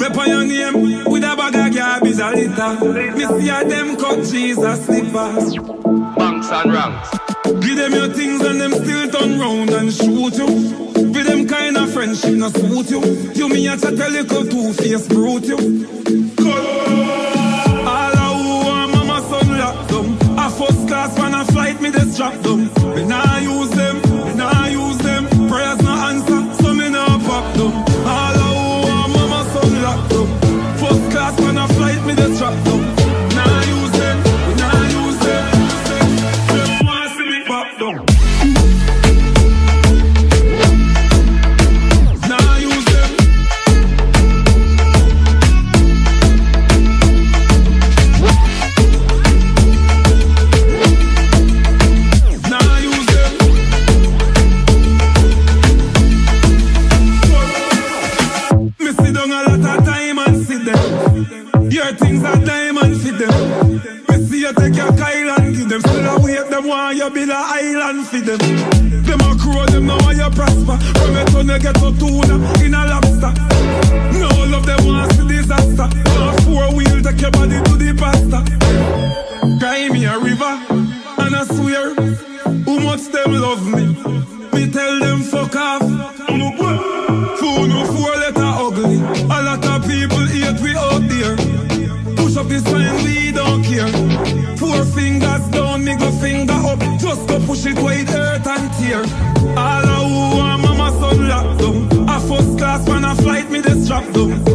Rep on your name with a bag of garbage a litter. Me see a them cut Jesus slippers. Banks and ranks. Give them your things and them still turn round and shoot you. With them kind of friendship not suit you. You me a chat a little two-face brute you. All a who want mama son lock them. A first class when a flight me just drop them. Me nah use them, drop them. Them. Your things are diamond fit them. Me see you take your Kyle and give them. Still a wait them want you build a island for them. Them a crow them now want you prosper. From your you get to tuna in a lobster. No love them want see disaster. No four wheel take your body to the pasta. Cry me a river and I swear Who much them love me Me tell them fuck off Push up the sign we don't care. Four fingers down middle finger up. Just go push it wide earth and tear. All a who want mama son lock them A first class when a flight me just drop them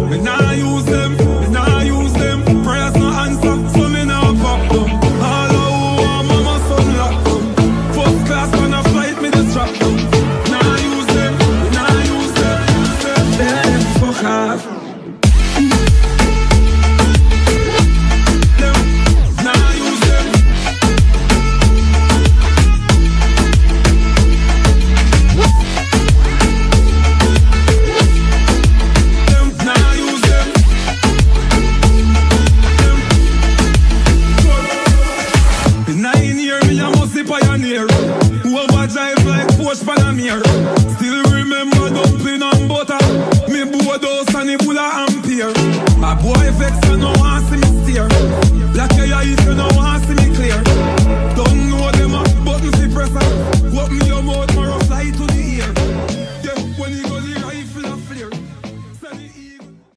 post Panamera. Still remember dumpling and butter. Me board house and the bulla ampere. My boy vex and no one see me steer. Black hair if you know